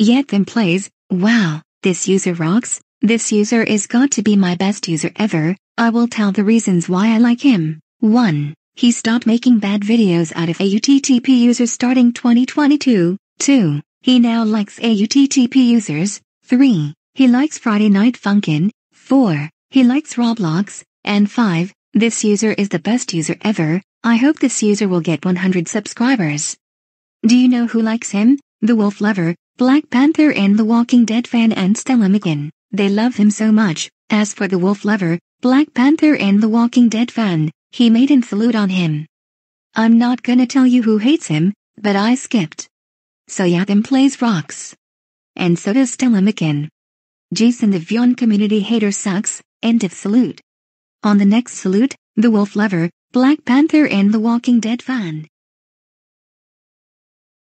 YathamPlayz, wow, this user rocks, this user is got to be my best user ever, I will tell the reasons why I like him. 1. He stopped making bad videos out of AUTTP users starting 2022. 2. He now likes AUTTP users. 3. He likes Friday Night Funkin'. 4. He likes Roblox. And 5. This user is the best user ever, I hope this user will get 100 subscribers. Do you know who likes him? The Wolf Lover, Black Panther and The Walking Dead fan and Stella McKin. They love him so much. As for the Wolf Lover, Black Panther and The Walking Dead fan, he made an salute on him. I'm not gonna tell you who hates him, but I skipped. So YathamPlayz rocks. And so does Stella McKin. Jason the Vion community hater sucks, end of salute. On the next salute, the Wolf Lover, Black Panther and The Walking Dead fan.